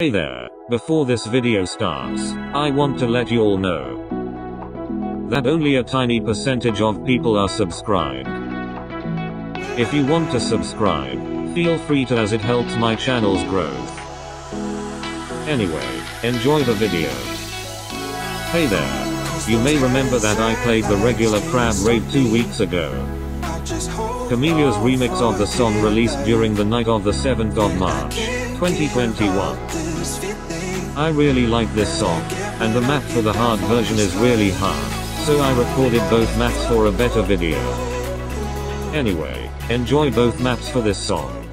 Hey there, before this video starts, I want to let you all know that only a tiny percentage of people are subscribed. If you want to subscribe, feel free to as it helps my channel's growth. Anyway, enjoy the video. Hey there. You may remember that I played the regular crab rave two weeks ago. Camellia's remix of the song released during the night of the 7th of March, 2021. I really like this song, and the map for the hard version is really hard, so I recorded both maps for a better video. Anyway, enjoy both maps for this song.